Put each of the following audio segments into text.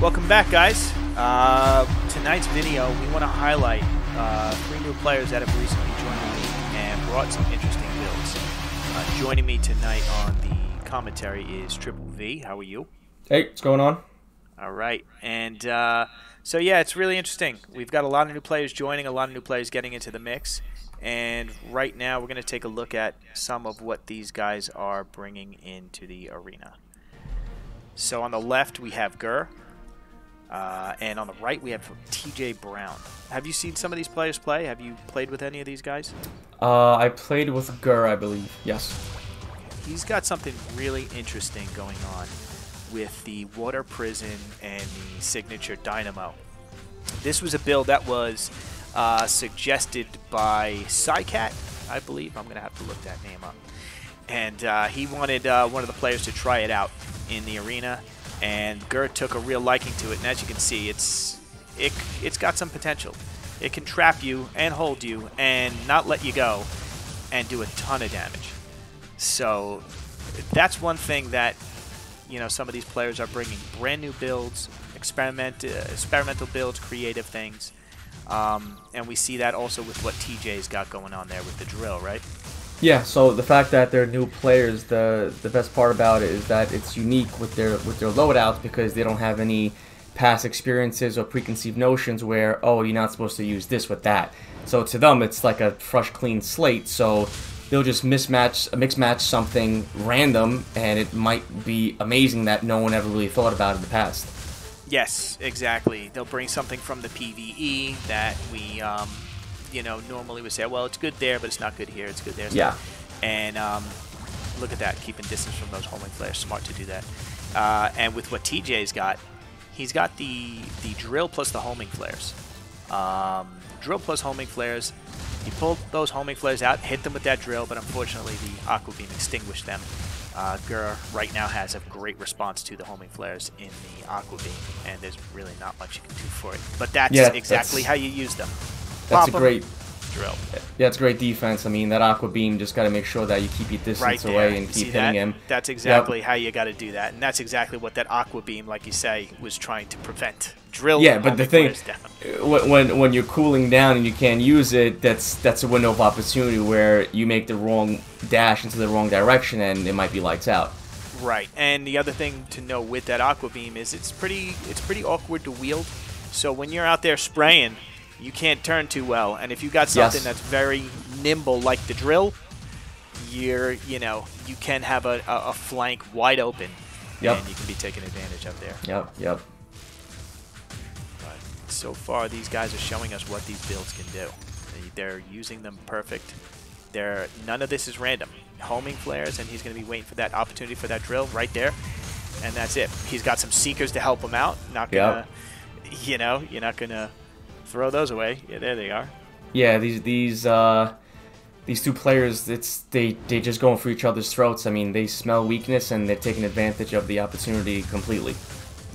Welcome back, guys. Uh, tonight's video, we want to highlight uh, three new players that have recently joined the league and brought some interesting builds. Uh, joining me tonight on the commentary is Triple V. How are you? Hey, what's going on? All right, and uh, so yeah, it's really interesting. We've got a lot of new players joining, a lot of new players getting into the mix, and right now we're going to take a look at some of what these guys are bringing into the arena. So on the left we have Gur, uh, and on the right we have TJ Brown. Have you seen some of these players play? Have you played with any of these guys? Uh, I played with Gur, I believe. Yes. He's got something really interesting going on with the Water Prison and the Signature Dynamo. This was a build that was uh, suggested by Psycat, I believe. I'm going to have to look that name up. And uh, he wanted uh, one of the players to try it out in the arena, and Gert took a real liking to it. And as you can see, it's it, it's got some potential. It can trap you and hold you and not let you go and do a ton of damage. So that's one thing that you know some of these players are bringing brand new builds, experiment uh, experimental builds, creative things, um, and we see that also with what TJ's got going on there with the drill, right? Yeah. So the fact that they're new players, the the best part about it is that it's unique with their with their loadouts because they don't have any past experiences or preconceived notions where oh you're not supposed to use this with that. So to them it's like a fresh clean slate. So they'll just mismatch mix match something random and it might be amazing that no one ever really thought about in the past. Yes, exactly. They'll bring something from the PVE that we, um, you know, normally would say, well, it's good there, but it's not good here. It's good there. Yeah. And um, look at that, keeping distance from those homing flares. Smart to do that. Uh, and with what TJ's got, he's got the the drill plus the homing flares. Um, drill plus homing flares. He pulled those homing flares out, hit them with that drill, but unfortunately the aqua beam extinguished them. Uh, Gur right now has a great response to the homing flares in the aqua beam, and there's really not much you can do for it. But that's Yeah, exactly that's- how you use them. That's Pop a 'em, great drill. yeah, it's great defense. I mean that aqua beam just got to make sure that you keep your distance right away and You see keep that? hitting him. That's exactly how you got to do that, and that's exactly what that aqua beam, like you say, was trying to prevent. Drill. Yeah, but the thing flares down. Uh, when when when you're cooling down and you can't use it, that's that's a window of opportunity where you make the wrong dash into the wrong direction and it might be lights out. Right, and the other thing to know with that aqua beam is it's pretty it's pretty awkward to wield. So when you're out there spraying, you can't turn too well, and if you got something Yes. that's very nimble like the drill, you're you know you can have a, a, a flank wide open, Yep. and you can be taken advantage of there. Yep, yep. But so far, these guys are showing us what these builds can do. They- They're using them perfect. They're none of this is random. Homing flares, and he's going to be waiting for that opportunity for that drill right there, and that's it. He's got some seekers to help him out. Not gonna, you know, you're not gonna throw those away. Yeah, there they are. Yeah, these these uh these two players, it's they they just going for each other's throats. I mean, they smell weakness and they're taking advantage of the opportunity completely.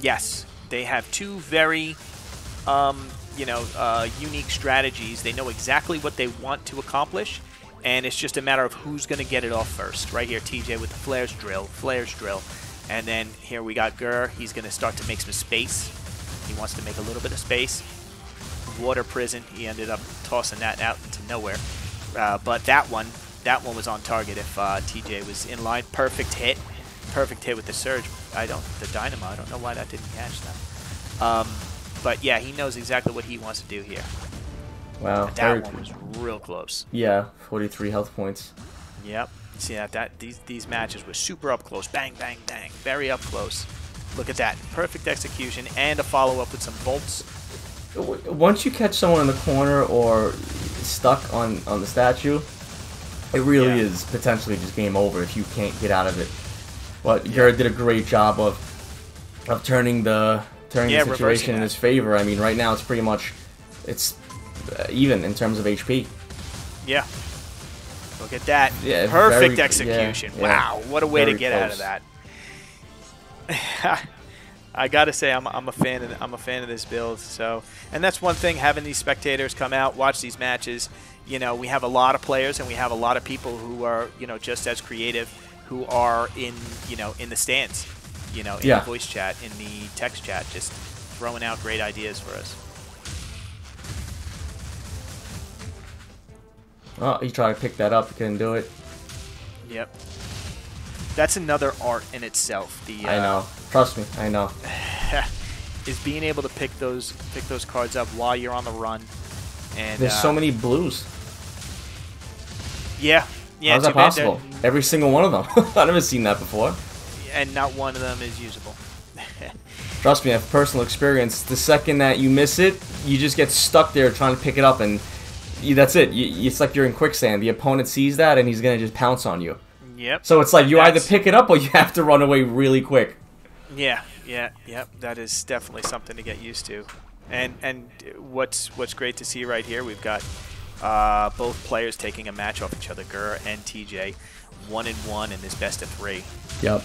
Yes, they have two very, um, you know, uh, unique strategies. They know exactly what they want to accomplish, and it's just a matter of who's going to get it off first. Right here, TJ with the flares drill, flares drill, and then here we got Gur. He's going to start to make some space. He wants to make a little bit of space. Water prison. He ended up tossing that out into nowhere. Uh, but that one, that one was on target. If uh, TJ was in line, perfect hit, perfect hit with the surge. I don't, the dynamo. I don't know why that didn't catch that. Um, but yeah, he knows exactly what he wants to do here. Wow, And very that one was real close. yeah, 43 health points. Yep. See that? That these these matches were super up close. Bang, bang, bang. Very up close. Look at that. Perfect execution and a follow up with some bolts. Once you catch someone in the corner or stuck on on the statue, it really Yeah. is potentially just game over if you can't get out of it. But Garrett did a great job of of turning the turning Yeah, the situation in his favor. I mean, right now it's pretty much it's uh, even in terms of HP. Yeah. Look at that. Yeah, Perfect very- execution. yeah, yeah. wow. What a way to get out of that. I gotta say, I'm, I'm a fan of I'm a fan of this build. So, and that's one thing having these spectators come out, watch these matches. You know, we have a lot of players and we have a lot of people who are you know just as creative, who are in you know in the stands. you know, in Yeah. the voice chat, in the text chat, just throwing out great ideas for us. Oh, he tried to pick that up, couldn't do it. Yep. That's another art in itself. The I uh, know. Trust me, I know. is being able to pick those pick those cards up while you're on the run. And There's uh, so many blues. Yeah, yeah. How's that possible? Every single one of them. I've never seen that before. And not one of them is usable. Trust me, I have personal experience. The second that you miss it, you just get stuck there trying to pick it up, and you, that's it. You, it's like you're in quicksand. The opponent sees that, and he's gonna just pounce on you. Yep. So it's like you either pick it up or you have to run away really quick. Yeah, yeah, yep. That is definitely something to get used to. And and what's what's great to see right here, we've got uh, both players taking a match off each other, Gur and TJ, one and one in this best of three. Yep.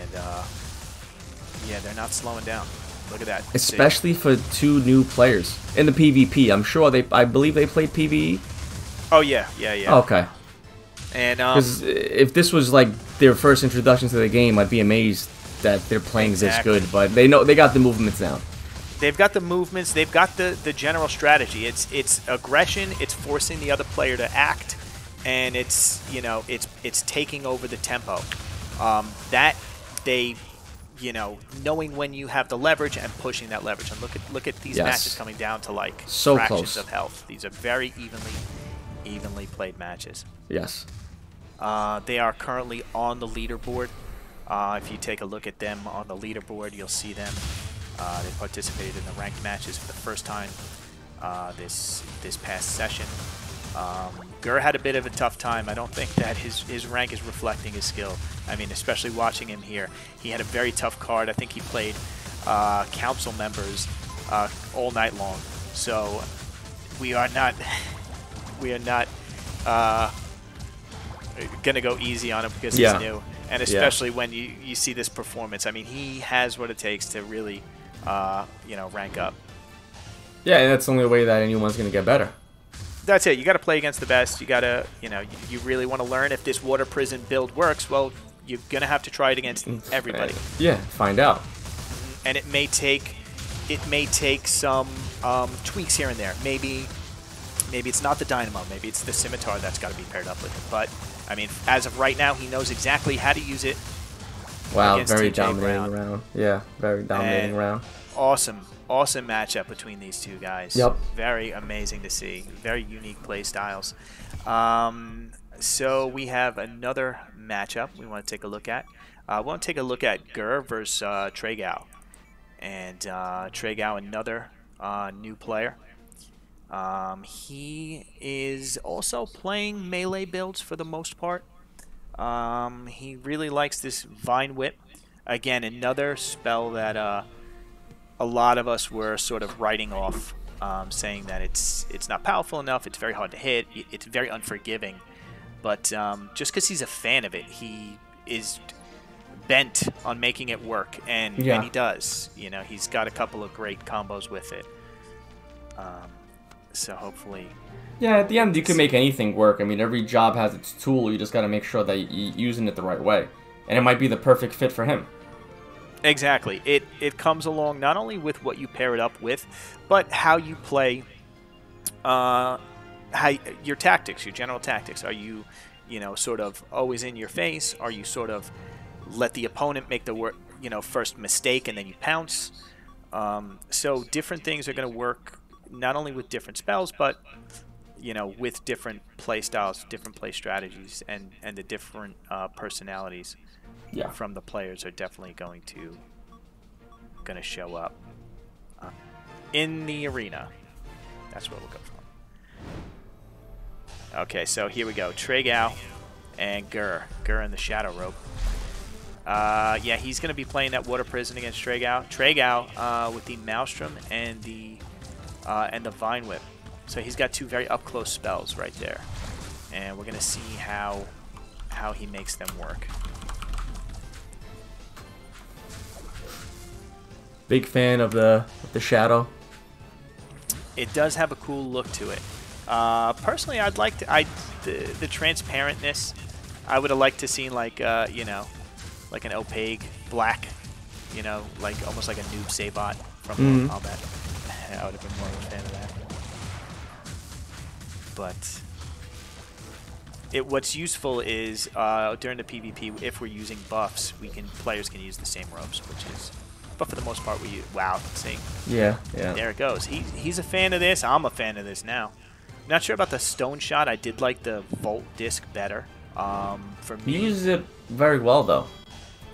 And uh, yeah, they're not slowing down. Look at that. Especially for two new players in the PvP. I'm sure they. I believe they played PvE. Oh yeah, yeah, yeah. Okay. And um, Because if this was like their first introduction to the game, I'd be amazed that they're playing Exactly. this good. But they know they got the movements down. they've got the movements, they've got the, the general strategy. It's it's aggression, it's forcing the other player to act, and it's you know it's it's taking over the tempo. Um, that they you know knowing when you have the leverage and pushing that leverage. And look at look at these Yes. matches coming down to like So fractions close. of health. These are very evenly evenly played matches. Yes. Uh, they are currently on the leaderboard. Uh, if you take a look at them on the leaderboard, you'll see them. Uh, they participated in the ranked matches for the first time uh, this this past session. Um, had a bit of a tough time. I don't think that his, his rank is reflecting his skill. I mean, especially watching him here. He had a very tough card. I think he played uh, council members uh, all night long. So we are not we are not uh, gonna go easy on him because Yeah. he's new, and especially when you you see this performance. I mean, he has what it takes to really, uh, you know, rank up. Yeah, and that's the only way that anyone's gonna get better. That's it. You got to play against the best. You got to, you know, you, you really want to learn if this water prison build works. Well, you're gonna have to try it against everybody, Yeah, find out. and it may take it may take some um, tweaks here and there. Maybe maybe it's not the dynamo. Maybe it's the scimitar that's got to be paired up with it. But I mean, as of right now, he knows exactly how to use it. Wow, very TJ dominating Brown. round. Yeah, very dominating And- round. awesome, awesome matchup between these two guys. Yep. Very amazing to see. Very unique play styles. Um, so we have another matchup we want to take a look at. Uh, we want to take a look at Gur versus uh, Tragao. And uh, Tragao, another uh, new player. Um, he is also playing melee builds for the most part. Um, he really likes this Vine Whip. Again, another spell that uh, a lot of us were sort of writing off, um, saying that it's it's not powerful enough, it's very hard to hit, it's very unforgiving. But um, just because he's a fan of it, he is bent on making it work, and, Yeah. and he does. You know, he's got a couple of great combos with it. Um, so hopefully, Yeah, at the end you can make anything work. I mean, every job has its tool. You just got to make sure that you're using it the right way, and it might be the perfect fit for him. Exactly. It it comes along not only with what you pair it up with, but how you play. Uh, how your tactics, your general tactics. Are you, you know, sort of always in your face? Are you sort of let the opponent make the work, you know first mistake and then you pounce? Um, so different things are going to work not only with different spells, but you know with different play styles, different play strategies, and and the different uh, personalities Yeah. from the players are definitely going to going to show up uh, in the arena. That's what we'll go for. Okay, so here we go. Tragao and Gur. Gur in the Shadow Robe. Uh, yeah, he's going to be playing that Water Prison against Tragao. Tragao uh, with the Maelstrom and the uh, and the Vine Whip. So he's got two very up close spells right there, and we're going to see how how he makes them work. Big fan of the of the shadow. it does have a cool look to it. Uh, personally, I'd like to. I the, the transparentness. I would have liked to seen like uh, you know, like an opaque black you know, like almost like a Noob Saibot from Mhm. Mortal Kombat. I would have been more of a fan of that. But it what's useful is uh, during the PvP, if we're using buffs, we can players can use the same ropes, which is. But for the most part, we use, wow. See, Yeah, yeah. there it goes. He he's a fan of this. I'm a fan of this now. Not sure about the stone shot. I did like the volt disc better. Um, for me, He uses it very well though.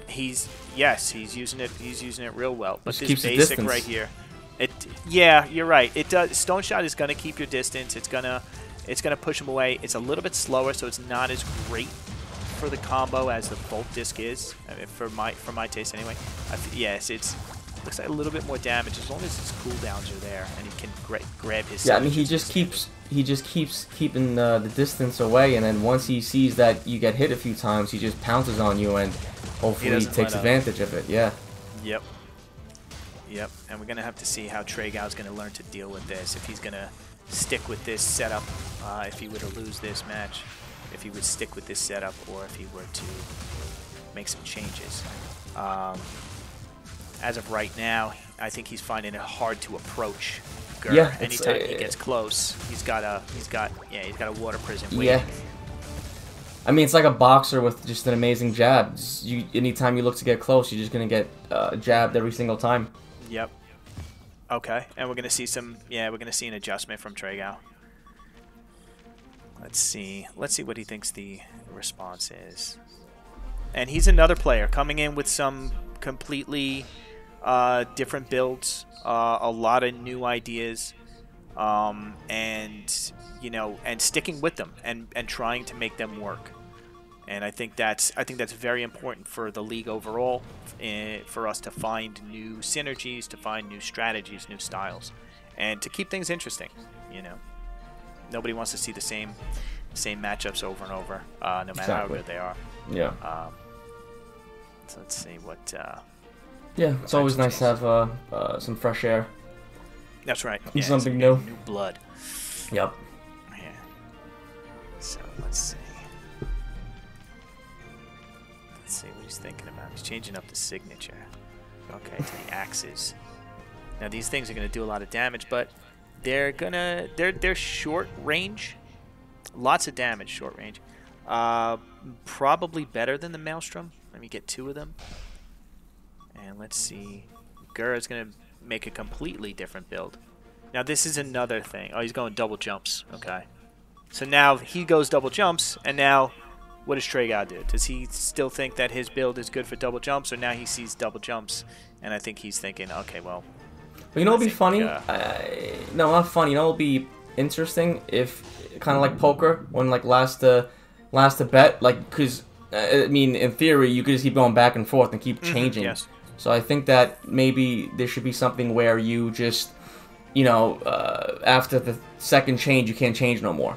he's yes, he's using it. He's using it real well. But Just this basic right here, it yeah, you're right. It does. Stone shot is gonna keep your distance. It's gonna it's gonna push him away. It's a little bit slower, so it's not as great for the combo as the Bolt disc is. I mean, for my for my taste anyway. Yes, it's looks like a little bit more damage as long as his cooldowns are there and he can gra- grab his. Yeah, I mean he just keeps he just keeps keeping uh, the distance away, and then once he sees that you get hit a few times, he just pounces on you and hopefully takes advantage of it. Yeah. Yep. Yep. And we're going to have to see how Tragao's going to learn to deal with this. If he's going to stick with this setup, uh, if he were to lose this match, if he would stick with this setup, or if he were to make some changes. Um, as of right now, I think he's finding it hard to approach Gur. Yeah, Anytime he uh, gets close, he's got a he's got yeah he's got a water prison waiting. Yeah. I mean, it's like a boxer with just an amazing jab. Just You, anytime you look to get close, you're just gonna get uh, jabbed every single time. Yep. Okay, and we're gonna see some. Yeah, we're gonna see an adjustment from Tragao. Let's see. Let's see what he thinks the response is. And he's another player coming in with some completely uh, different builds, uh, a lot of new ideas, um, and you know, and sticking with them and and trying to make them work. And I think that's I think that's very important for the league overall, eh, for us to find new synergies, to find new strategies, new styles, and to keep things interesting. You know, nobody wants to see the same same matchups over and over, uh, no matter how good they are. Yeah. Um, so let's see what. Uh, Yeah, it's always nice to have uh, uh, some fresh air. that's right. Yeah, something new. New blood. Yep. Yeah. So let's see. Let's see what he's thinking about. He's changing up the signature. Okay, to the axes. Now these things are gonna do a lot of damage, but they're gonna they're they're short range. Lots of damage short range. Uh, probably better than the Maelstrom. Let me get two of them. And let's see. Gura's gonna make a completely different build. Now this is another thing. Oh, he's going double jumps. Okay. So now he goes double jumps, and now what does Tragao do? Does he still think that his build is good for double jumps, or now he sees double jumps, and I think he's thinking, okay, well, you know I what'd be funny? uh, I, no, not funny. You know what'd be interesting if, kind of like poker, when like last uh, last to bet, like because uh, I mean, in theory, you could just keep going back and forth and keep changing. Mm-hmm, yes. So I think that maybe there should be something where you just, you know, uh, after the second change, you can't change no more.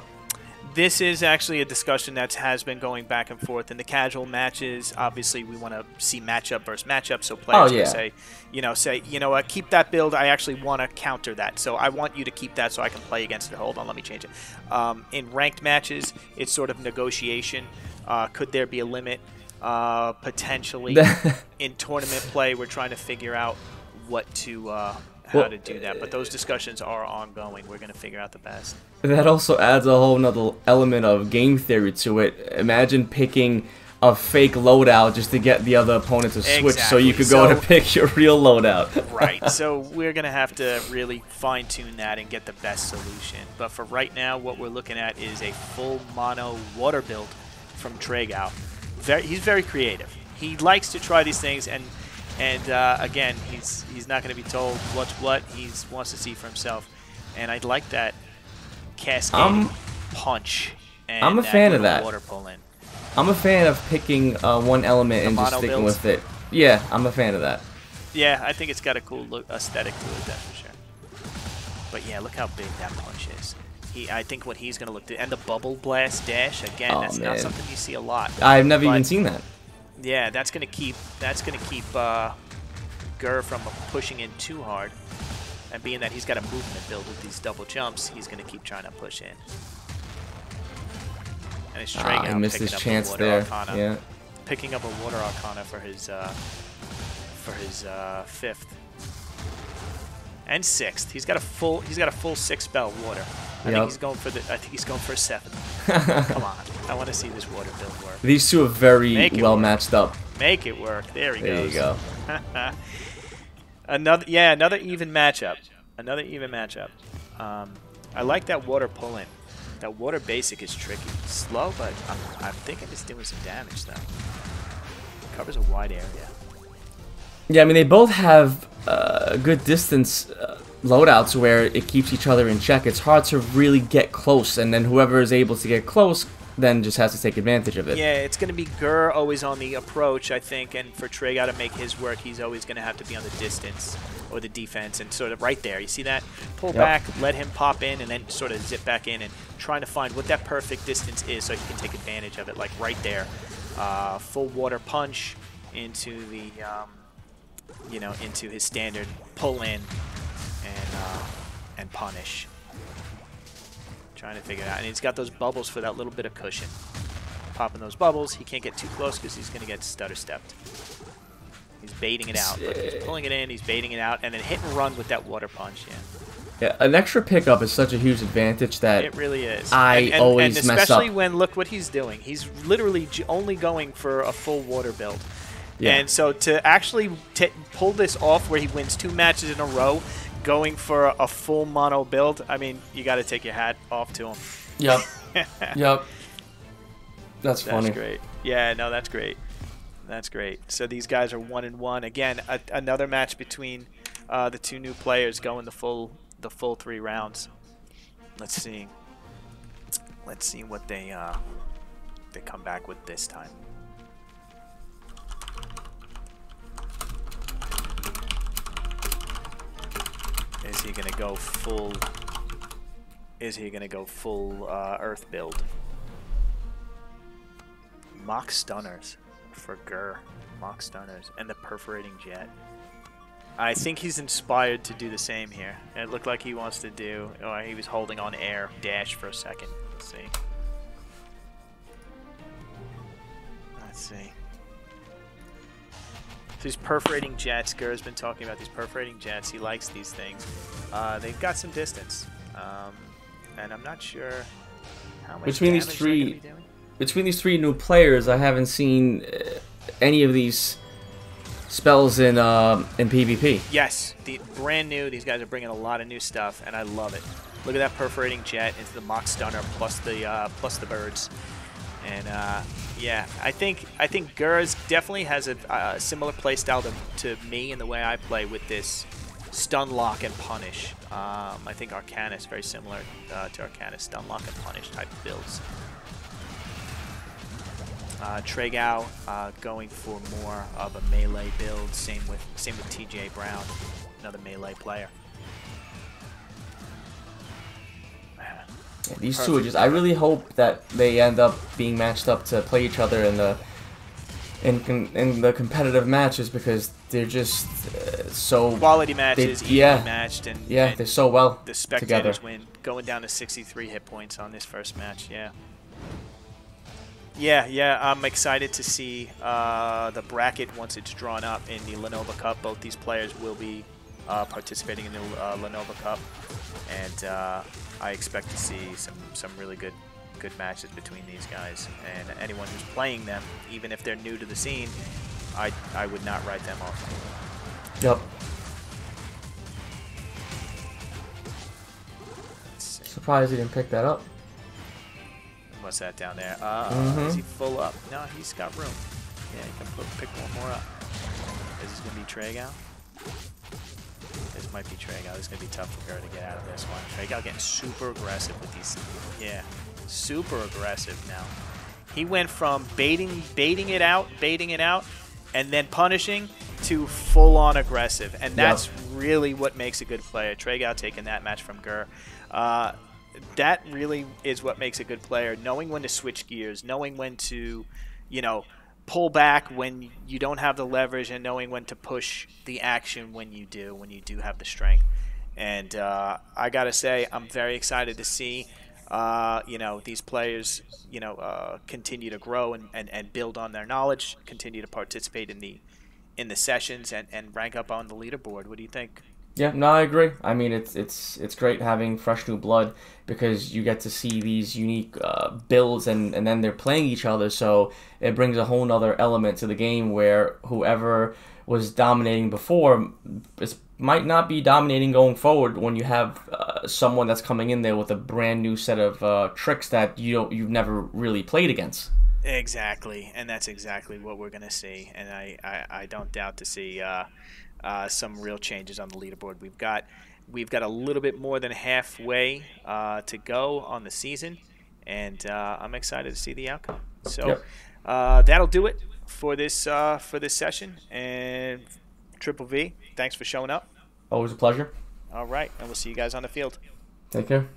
This is actually a discussion that has been going back and forth in the casual matches. Obviously, we want to see matchup versus matchup, so players Oh, can say, you know, say, you know what, keep that build. I actually want to counter that, so I want you to keep that so I can play against it. Hold on, let me change it. Um, in ranked matches, it's sort of negotiation. Uh, could there be a limit? Uh, potentially. in tournament play, we're trying to figure out what to. Uh, how Well, to do that, but those discussions are ongoing. We're going to figure out the best. That also adds a whole nother element of game theory to it. Imagine picking a fake loadout just to get the other opponent to switch so you could go So- to pick your real loadout. right. So we're going to have to really fine tune that and get the best solution. But for right now, what we're looking at is a full mono water build from Tragao. Very, he's very creative. He likes to try these things, and and uh, again, he's he's not going to be told what's what. He wants to see for himself, and I'd like that cascading I'm- punch. And I'm a fan of that. Water pull in. I'm a fan of picking uh, one element The and just sticking builds? with it. Yeah, I'm a fan of that. Yeah, I think it's got a cool look, aesthetic to it, that's for sure. But yeah, look how big that punch is. He, I think what he's gonna look to, and the bubble blast dash again. Oh, that's not something you see a lot. I've never even seen that. Yeah, that's gonna keep that's gonna keep uh, Gur from pushing in too hard. And being that he's got a movement build with these double jumps, he's gonna keep trying to push in. And it's Ah, Tragao I missed his chance a there. arcana Yeah. picking up a water arcana for his uh, for his uh, fifth and sixth. He's got a full. He's got a full six spell water. I Yep. think he's going for the. I think he's going for a seven. Come on, I want to see this water build work. These two are very well work. matched up. Make it work. There he There goes. you go. another yeah, another even matchup. Another even matchup. Um, I like that water pulling. That water basic is tricky. Slow, but I'm, I'm thinking it's doing some damage though. Covers a wide area. Yeah, I mean they both have uh, good distance uh, loadouts where it keeps each other in check. It's hard to really get close, and then whoever is able to get close then just has to take advantage of it. Yeah, it's going to be Gur always on the approach, I think, and for Tragao to make his work, he's always going to have to be on the distance or the defense and sort of right there. You see that? Pull Yep. back, let him pop in, and then sort of zip back in and trying to find what that perfect distance is so he can take advantage of it, like right there. Uh, full water punch into the, um, you know, into his standard pull in and, uh, and punish. Trying to figure it out. And he's got those bubbles for that little bit of cushion. Popping those bubbles. He can't get too close because he's going to get stutter stepped. He's baiting it out. But he's pulling it in. He's baiting it out. And then hit and run with that water punch. Yeah, Yeah, an extra pickup is such a huge advantage that it really is. I and, and, always and mess especially when look what he's doing. He's literally j- only going for a full water build. Yeah. And so to actually t- pull this off where he wins two matches in a row, going for a full mono build, I mean, you got to take your hat off to him. Yep. yep. That's funny. That's great. Yeah, no, that's great. That's great. So these guys are one and one again. A, another match between uh, the two new players going the full the full three rounds. Let's see. Let's see what they uh, they come back with this time. Is he gonna go full? Is he gonna go full uh, Earth build? Mock stunners for Gur. Mock stunners. And the perforating jet. I think he's inspired to do the same here. It looked like he wants to do. Oh, he was holding on air dash for a second. Let's see. These perforating jets. Gur's been talking about these perforating jets. He likes these things. Uh, they've got some distance. Um, and I'm not sure how much Between these damage they're gonna three- be doing. Between these three new players, I haven't seen uh, any of these spells in uh, in PvP. Yes, the brand new. These guys are bringing a lot of new stuff, and I love it. Look at that perforating jet into the mock stunner plus the uh, plus the birds, and uh, yeah, I think I think Gur's definitely has a, similar play style to, to me in the way I play with this stun lock and punish. Um, I think Arcana is very similar uh, to Arcana stun lock and punish type builds. Uh, Tragao uh, going for more of a melee build. Same with same with TJ Brown, another melee player. Yeah, these two are just. I really hope that they end up being matched up to play each other in the in in the competitive matches because they're just uh, so Quality matches, They- yeah. matched, and, yeah and they're so well the together. spectators win, going down to 63 hit points on this first match. Yeah. Yeah, yeah, I'm excited to see uh, the bracket once it's drawn up in the Lenovo Cup. Both these players will be uh, participating in the uh, Lenovo Cup, and uh, I expect to see some some really good good matches between these guys. And anyone who's playing them, even if they're new to the scene, I I would not write them off. Yep. Surprised he didn't pick that up. What's that down there? Uh, Mhm. Is he full up? No, he's got room. Yeah, he can put, pick one more up. Is this going to be Tragao? This might be. This is going to be tough for her to get out of this one. Tragao getting super aggressive with these. Yeah, super aggressive now. He went from baiting, baiting it out, baiting it out, and then punishing to full-on aggressive, and that's really what makes a good player. Tragao taking that match from Gur. Uh, that really is what makes a good player. Knowing when to switch gears, knowing when to, you know, pull back when you don't have the leverage, and knowing when to push the action when you do, when you do have the strength. And uh, I gotta say, I'm very excited to see, uh, you know, these players, you know, uh, continue to grow and, and, and build on their knowledge, continue to participate in the in the sessions and, and rank up on the leaderboard. What do you think? Yeah, no, I agree. I mean, it's it's it's great having fresh new blood because you get to see these unique uh, builds and and then they're playing each other, so it brings a whole other element to the game where whoever was dominating before is, might not be dominating going forward when you have uh, someone that's coming in there with a brand new set of uh, tricks that you don't, you've never really played against. Exactly, and that's exactly what we're going to see, and I, I, I, don't doubt to see uh, uh, some real changes on the leaderboard. We've got we've got a little bit more than halfway uh, to go on the season, and uh, I'm excited to see the outcome. So yep. Uh, that'll do it for this uh, for this session. And Triple V, thanks for showing up. Always a pleasure. All right, and we'll see you guys on the field. Take care.